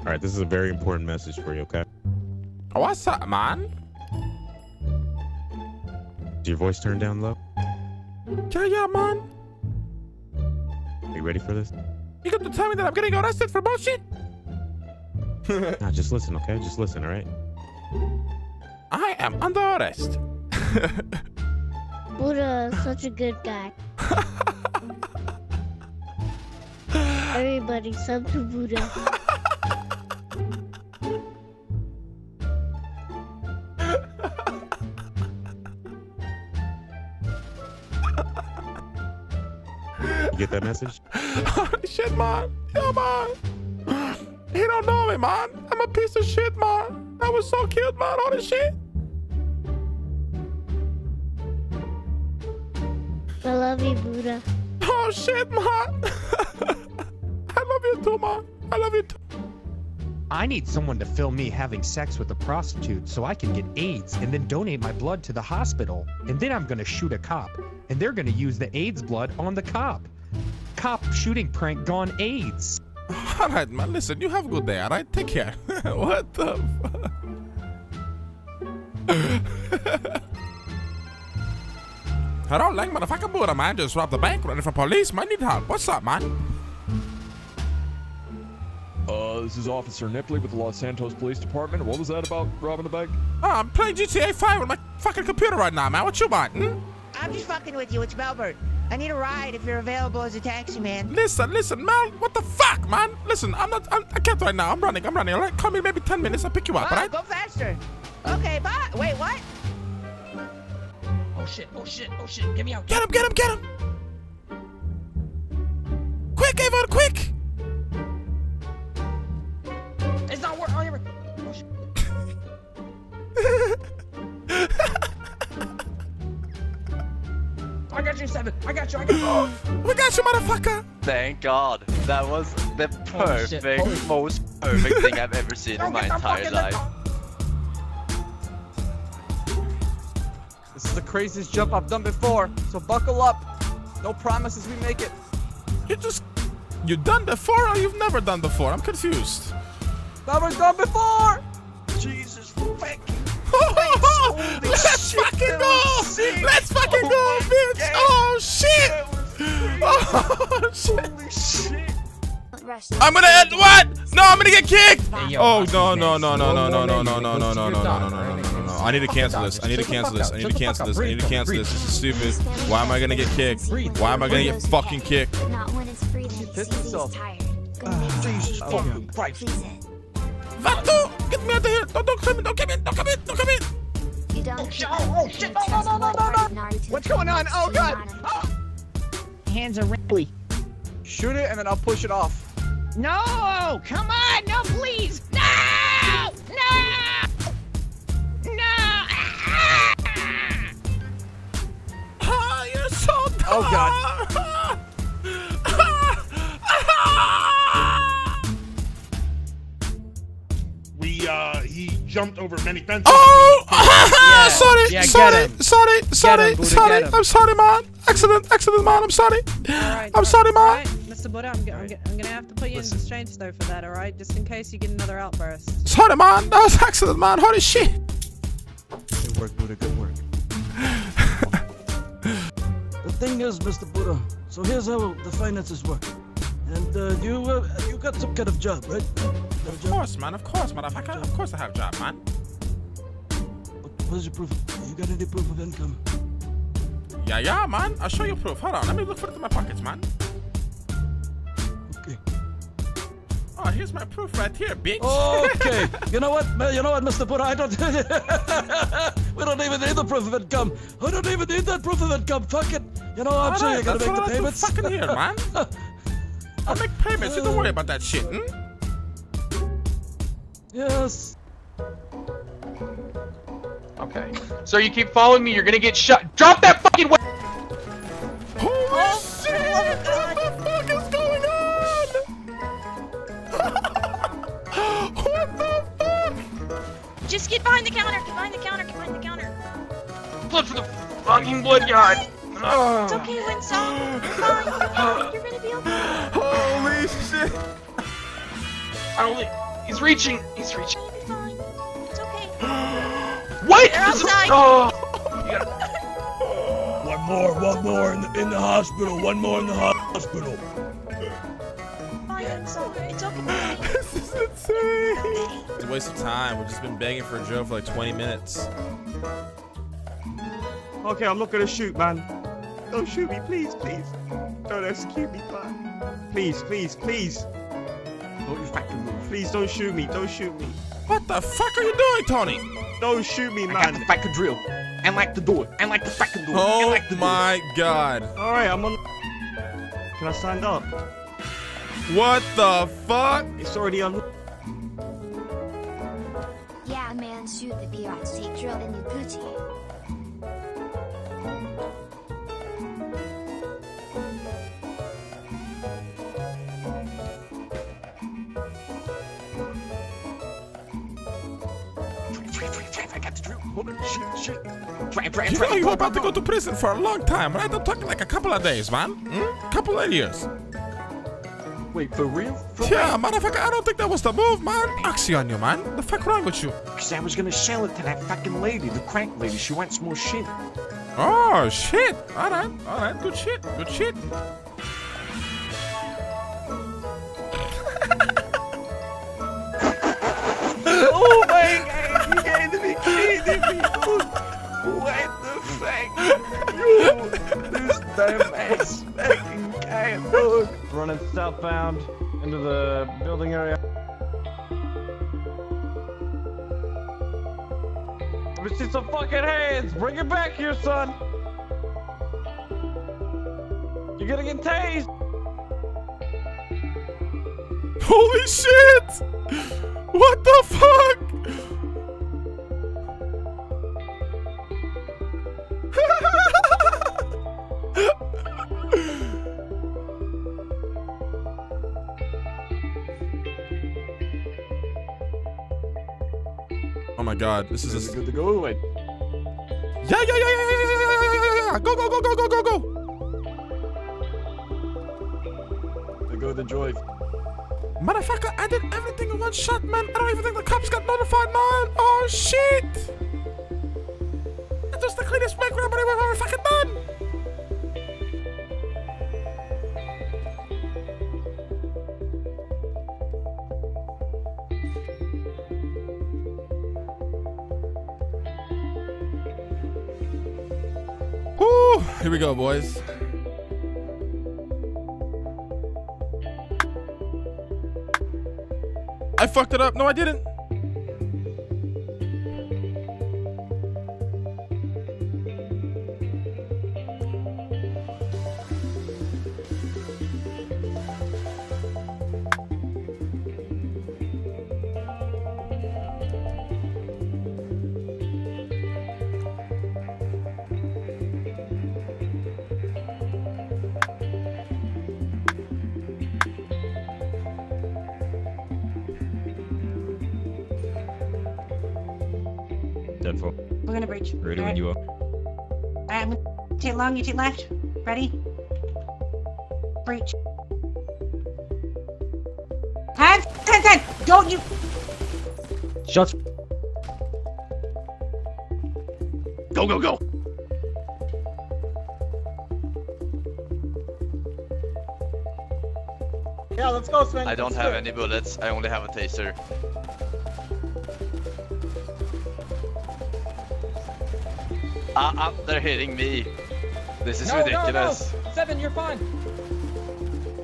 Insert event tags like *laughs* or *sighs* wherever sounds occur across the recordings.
All right, this is a very important message for you, okay? Oh, what's up, man? Is your voice turned down low? Yeah, yeah, man. Are you ready for this? You got to tell me that I'm getting arrested for bullshit? *laughs* Nah, just listen, okay? Just listen, all right? I am under arrest. Buddha is such a good guy. *laughs* Everybody sub to Buddha. *laughs* get that message? Holy *laughs* shit, man. Yeah, man. He don't know me, man. I'm a piece of shit, man. I was so cute, man. All this shit. I love you, Buddha. Oh, shit, man. *laughs* I love you too, man. I love you too. I need someone to film me having sex with a prostitute so I can get AIDS and then donate my blood to the hospital. And then I'm gonna shoot a cop. And they're gonna use the AIDS blood on the cop. Cop shooting prank gone AIDS. *laughs* All right, man. Listen, you have a good day, all right? Take care. *laughs* what the fuck? *laughs* Hello, like motherfucker Buddha, man. Just robbed the bank, running from police. Man, need help. What's up, man? Uh, this is Officer Nipley with the Los Santos Police Department. What was that about robbing the bank? Oh, I'm playing GTA 5 on my fucking computer right now, man. What you want? Hmm? I'm just fucking with you. It's Melbert. I need a ride if you're available as a taxi man. Listen, listen, man. What the fuck, man? Listen, I'm not. I'm, I can't right now. I'm running. I'm running. All right, call me maybe 10 minutes. I'll pick you up. All right? go faster. Okay, bye. Wait, what? Oh shit, oh shit, oh shit, get me out. Get him! Get him! Get him! Seven. I got you, I got you. We got you, motherfucker! Thank God. That was the Holy shit, perfect, holy- most perfect thing I've ever seen in Don't my entire life. This is the craziest jump I've done before, so buckle up. No promises we make it. You just. You done before or you've never done before? I'm confused. Never done before! Jesus Let's shit, fucking go! sick. Let's fucking Oh go, bitch! God. Oh shit! That was crazy. Oh shit! Holy shit. I'm gonna end what? No, I'm gonna get kicked! Oh no no no no no no no no no no no no no no no no no no no I need to cancel this. I need to cancel this. I need to cancel this. I need to cancel this. This is stupid. Why am I gonna get kicked? Why am I gonna get fucking kicked? Not when it's breathing. Hit See, he's himself. tired. Ah, go make Jesus fucking. Christ. Vato! Get me out of here! Don't, don't come in! Don't come in! Don't come in! Don't come in! You don't shit, oh, oh, shit, no, no, no, no, no, no. What's going on? Oh, God. Hands are wrinkly. Shoot it and then I'll push it off. No! Come on! No, please! No! No! No! Ah! Ah, you're so dumb! Oh, God. *laughs* jumped over many fences. Oh! *laughs* Yeah, *laughs* sorry, yeah, sorry, sorry, sorry, him, Buddha, sorry. I'm sorry, man. Accident, accident, man. I'm sorry. Alright, I'm sorry, man. alright, Mr. Buddha, I'm, go- I'm, go- I'm gonna have to put you in restraints though for that, alright? Just in case you get another outburst. Sorry, man. That was accident, man. Holy shit. Good work, Buddha, good work. *laughs* the thing is, Mr. Buddha, so here's how the finances work. And uh, you uh, you got some kind of job, right? Of course, man. Of course, motherfucker. Of course I have a job, man. What, what's your proof? You got any proof of income? Yeah, yeah, man. I'll show you proof. Hold on. Let me look for it in my pockets, man. Okay. Oh, here's my proof right here, bitch. Okay. *laughs* you know what? You know what, Mr. Buddha? I don't. *laughs* we don't even need the proof of income. I don't even need that proof of income. Fuck it. You know, I'm All sure right, you're gonna make the I payments. fucking here, man. *laughs* I'll make payments. You don't worry about that shit. Hmm? Yes. Okay. So you keep following me, you're gonna get shot. Drop that fucking weapon! Holy shit! What the fuck is going on? *laughs* what the fuck? Just get behind the counter. Get behind the counter. Get behind the counter. Blood for the fucking blood god! It's okay, Winston. You're fine. You're, *sighs* gonna- you're gonna be okay. Holy shit! I don't think He's reaching. He's reaching. It's fine. It's okay. *gasps* Wait! You're this is- outside. Oh! *laughs* One more, one more in the, in the hospital. One more in the hospital. Fine, it's okay. It's *laughs* okay. This is insane. It's a waste of time. We've just been begging for a Joe for like 20 minutes. Okay, I'm not gonna shoot, man. Don't shoot me, please, please. Don't execute me, man. Please, please, please. Don't you fucking move. Please don't shoot me. Don't shoot me. What the fuck are you doing, Tony? Don't shoot me, man. I got the man. fucking drill. And like the door. And like the fucking door. and Oh like the door. my god. All right, I'm on. Can I stand up? What the fuck? It's already on. Yeah, man, shoot the BRC drill in your You know you're about to go, to prison for a long time, right? I'm talking like a couple of days, man. Hmm? Couple of years. Wait, for real? For Yeah, motherfucker, I don't think that was the move, man. Oxy on you, man. The fuck wrong with you? Because I was gonna sell it to that fucking lady, the crank lady. She wants more shit. Oh, shit. All right, all right. Good shit, good shit. Me. What the fuck? This dumb ass fucking guy, look. Running southbound into the building area. Let me see some fucking hands. Bring it back here, son. You're gonna get tased. Holy shit! What the fuck? god, this is a... good to go away. Yeah, yeah, yeah, yeah, yeah, yeah, yeah, yeah. yeah, Go, go, go, go, go, go, go. They go the joy. Motherfucker, I did everything in one shot, man. I don't even think the cops got notified, man. Oh shit! That was the cleanest micro I've ever fucking done. Here we go, boys. I fucked it up. No, I didn't. Deadfall. We're gonna breach. Ready when you are. Alright, I'm gonna take long, you take left. Ready? Breach. Time, time, time! Don't you... Shots. Go, go, go. Yeah, let's go, Sven. I don't have any bullets. I only have a taser. Ah, ah, they're hitting me. This is No, no, no. ridiculous. Seven, you're fine.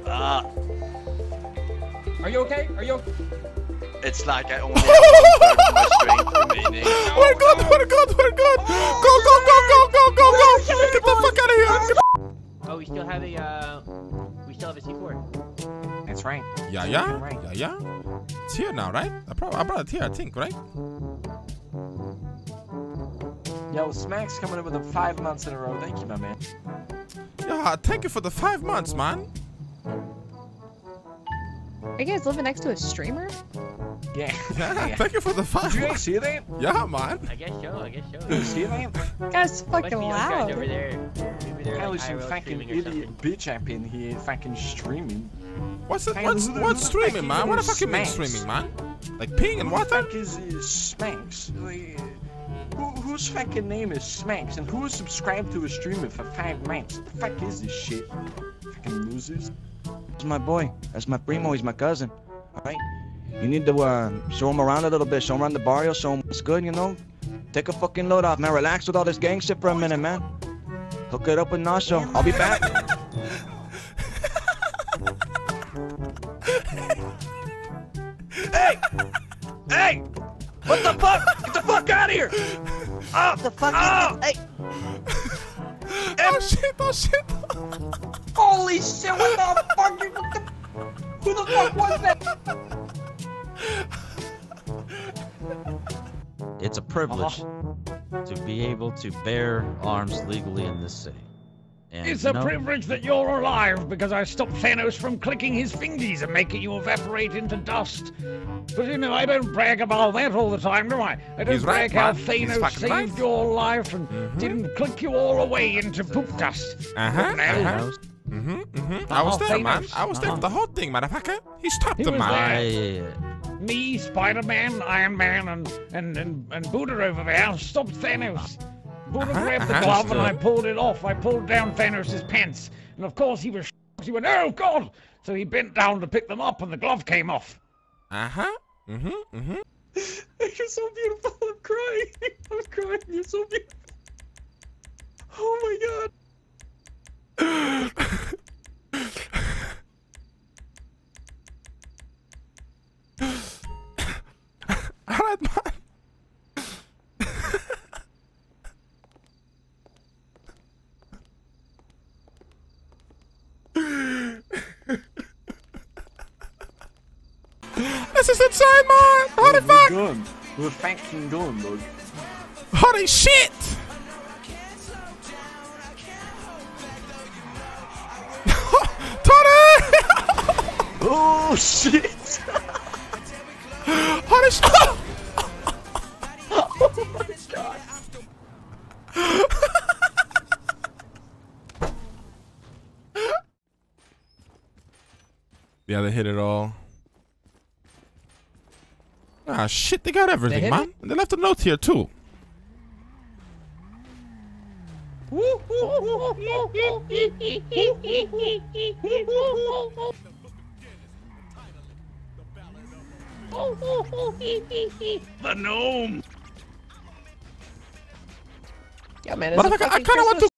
Ah, Are you okay? Are you? okay? it's like I only have one third of my strength remaining. We're good. We're good. We're good. Go, go, go, go, go, go, go. Get the fuck out of here. Get Oh, we still have a, uh, we still have a C4. That's right. Yeah, yeah, yeah, yeah. It's here now, right? I, prob- I brought it here, I think, right? Yo, Smack's coming in with them five months in a row. Thank you, my man. Yeah, thank you for the five months, man. Are you guys living next to a streamer? Yeah. Yeah, *laughs* thank you for the five Did you guys see that? Yeah, man. I guess so, I guess so. Did you see that? *laughs* Guys, Must fucking be young guys loud. over there. Maybe they're like was some fucking streaming or idiot bitch up in here fucking streaming. What's it? Hey, What's what's who the fuck streaming, man? What the is fuck you mean streaming, man? Like peeing in Who the water? fuck is, is Smanks? Like, who, whose fucking name is Smanks? And who is subscribed to a streamer for five months? The fuck is this shit? Fucking losers. That's my boy. That's my primo. He's my cousin. All right. You need to uh, show him around a little bit. Show him around the barrio. Show him what's good. You know. Take a fucking load off, man. Relax with all this gang shit for a minute, man. Hook it up with Nacho. I'll be back. Out of here! Oh, the fuck oh! is? Ah! Hey! Oh shit, oh shit. Holy shit, what the fuck? What the... Who the fuck was that? It's a privilege Uh-huh. to be able to bear arms legally in this city. And It's a know, privilege that you're alive because I stopped Thanos from clicking his fingers and making you evaporate into dust. But you know, I don't brag about that all the time, do I? I don't He's right, brag how man. Thanos saved right. your life and didn't click you all away into poop dust. Uh-huh, uh-huh. Mm-hmm, mm-hmm. I was there, man. I was there for the whole thing, motherfucker. He stopped He him, was man. there. Me, Spider-Man, Iron Man, and and and, and Buddha over there stopped Thanos. Buddha Uh-huh, grabbed the glove and I pulled it off. I pulled down Thanos' pants, and of course he was. shocked. He went, "Oh God!" So he bent down to pick them up, and the glove came off. Uh-huh. Mm-hmm, mm-hmm. *laughs* You're so beautiful. I'm crying. *laughs* I'm crying. You're so beautiful. Oh my god. *laughs* Alright, man. This is insane, man! Holy fuck! Gun. We're fucking gun, bud. Holy shit! *laughs* Tony! Oh shit! Holy shit! oh my god. Yeah, they hit it all. Ah, shit, they got everything, hit man. And they left a note here, too. The gnome. Yeah, man. Motherfucker, I kind of want to